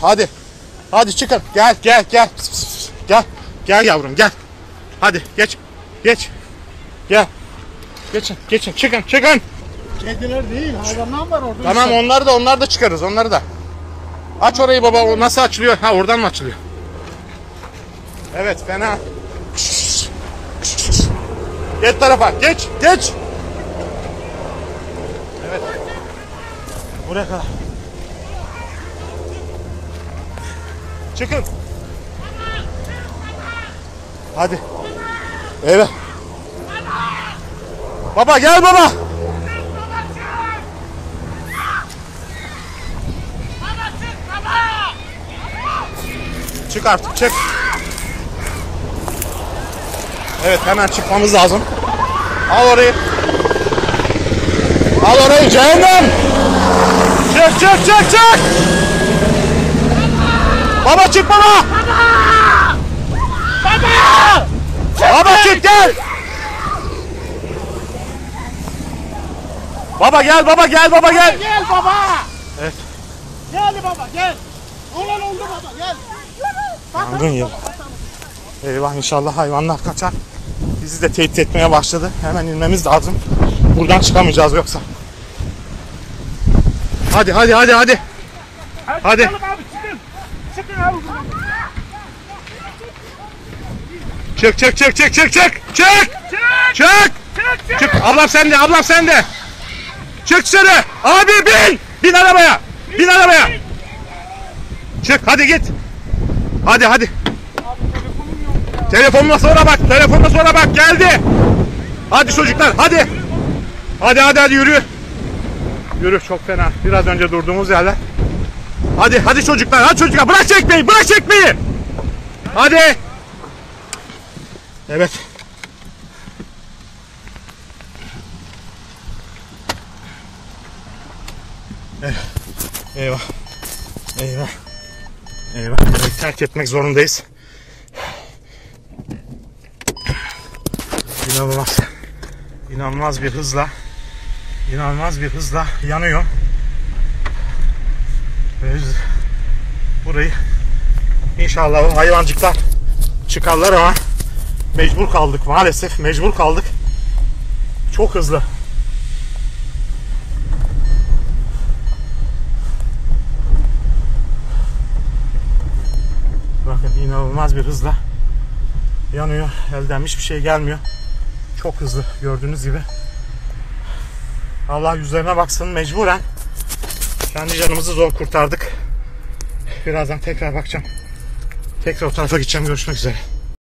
Hadi. Hadi çıkın. Gel gel gel. Pıs, pıs, pıs. Gel. Gel yavrum gel. Hadi geç. Geç. Gel. Geçin. Geçin. Çıkın. Çıkın. Kediler değil, hayvanlar var orada. Tamam onları da onları da çıkarız. Onları da. Aç orayı baba. O nasıl açılıyor? Ha oradan mı açılıyor? Evet fena. Geç tarafa. Geç. Geç. Evet. Buraya kadar. Çıkın. Hadi. Evet. Baba gel baba. Çık artık çık. Evet hemen çıkmamız lazım. Al orayı. Al orayı cehennem. Çık çık çık çık. Baba çık baba. Baba. Baba çık gel. Baba gel baba gel baba gel. Gel baba. Evet. Gel baba gel. Olan oldu baba gel. Yangın yeri. Eyvah inşallah hayvanlar kaçar. Bizi de tehdit etmeye başladı. Hemen inmemiz lazım. Buradan çıkamayacağız yoksa. Hadi hadi hadi hadi. Hadi. Çıkalım Çıkın abi. Çık çık çık çık çık çık. Çık. Çık. Çık. Çık. Ablam sende ablam sende. Çık dışarı. Abi bin. Bin arabaya. Bin arabaya. Çık hadi git. Hadi hadi. Telefonuna sonra bak. Telefonuna sonra bak. Geldi. Hadi çocuklar hadi. Hadi hadi hadi yürü. Yürü çok fena. Biraz önce durduğumuz yerler. Hadi hadi çocuklar. Hadi çocuklar. Bırak çekmeyi. Bırak çekmeyi. Hadi. Evet. Eyvah. Eyvah. Eyvah. Burayı terk etmek zorundayız. İnanılmaz. İnanılmaz bir hızla inanılmaz bir hızla yanıyor. Biz burayı inşallah hayvancıklar çıkarlar ama mecbur kaldık maalesef mecbur kaldık. Çok hızlı. Bakın inanılmaz bir hızla yanıyor. Elden hiçbir şey gelmiyor. Çok hızlı gördüğünüz gibi. Allah yüzlerine baksın mecburen. Kendi canımızı zor kurtardık. Birazdan tekrar bakacağım. Tekrar o tarafa gideceğim. Görüşmek üzere.